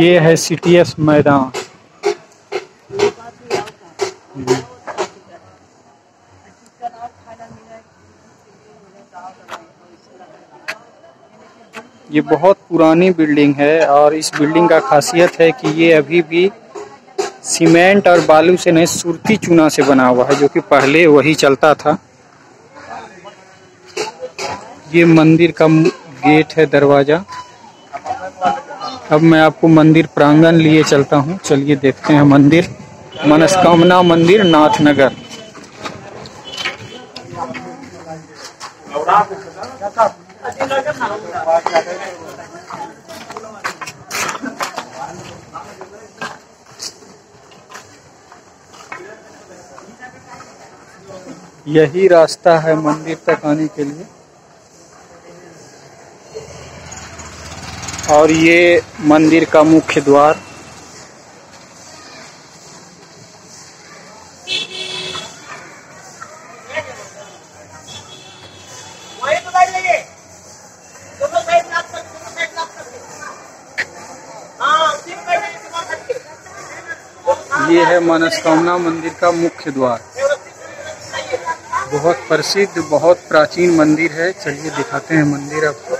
ये है सिटीएस एस मैदान। ये बहुत पुरानी बिल्डिंग है और इस बिल्डिंग का खासियत है कि ये अभी भी सीमेंट और बालू से नहीं, सुरती चूना से बना हुआ है, जो कि पहले वही चलता था। ये मंदिर का गेट है, दरवाज़ा। अब मैं आपको मंदिर प्रांगण लिए चलता हूँ। चलिए देखते हैं मंदिर। मनस्कामना मंदिर नाथ नगर यही रास्ता है मंदिर तक आने के लिए। और ये मंदिर का मुख्य द्वार। ये है मनस्कामना मंदिर का मुख्य द्वार। बहुत प्रसिद्ध, बहुत प्राचीन मंदिर है। चलिए दिखाते हैं मंदिर आपको।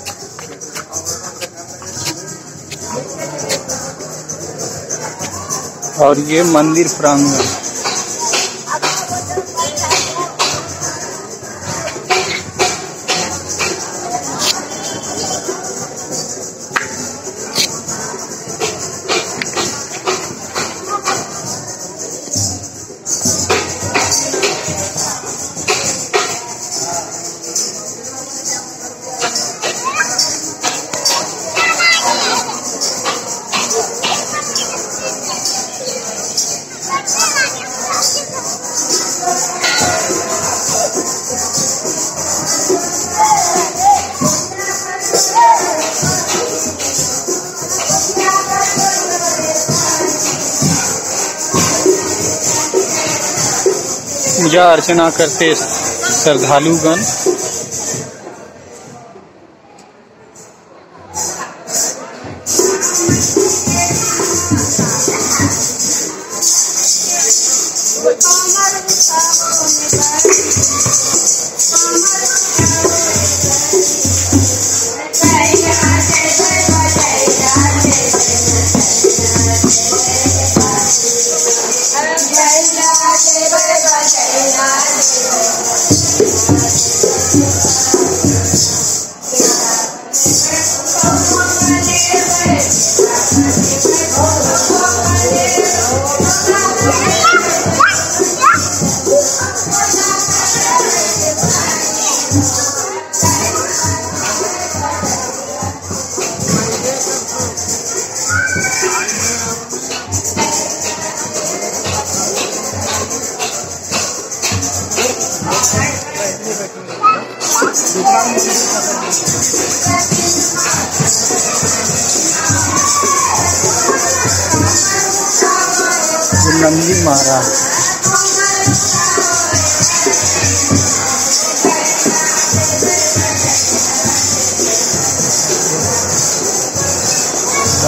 और ये मंदिर प्रांगण। पूजा अर्चना करते श्रद्धालुगण। enam marah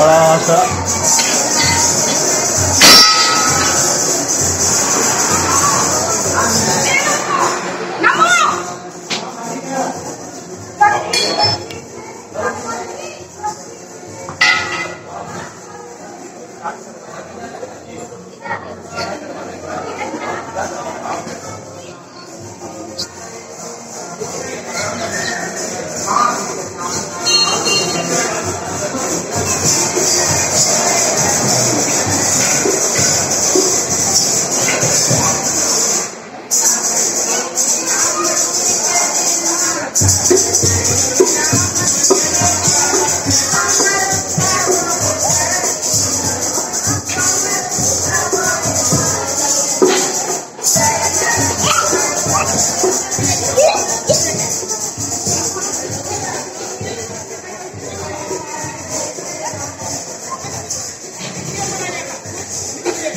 lah kalau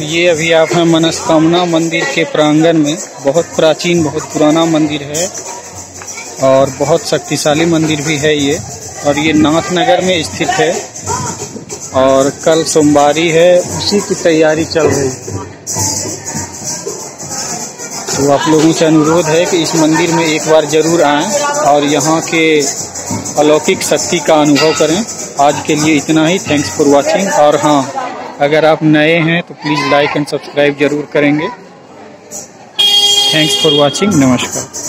ये अभी आप हैं मनस्कामना मंदिर के प्रांगण में। बहुत प्राचीन, बहुत पुराना मंदिर है और बहुत शक्तिशाली मंदिर भी है ये। और ये नाथनगर में स्थित है और कल सोमवारी है, उसी की तैयारी चल रही है। तो आप लोगों से अनुरोध है कि इस मंदिर में एक बार ज़रूर आएँ और यहाँ के अलौकिक शक्ति का अनुभव करें। आज के लिए इतना ही। थैंक्स फॉर वाचिंग और हाँ अगर आप नए हैं तो प्लीज़ लाइक एंड सब्सक्राइब ज़रूर करेंगे। थैंक्स फॉर वॉचिंग नमस्कार।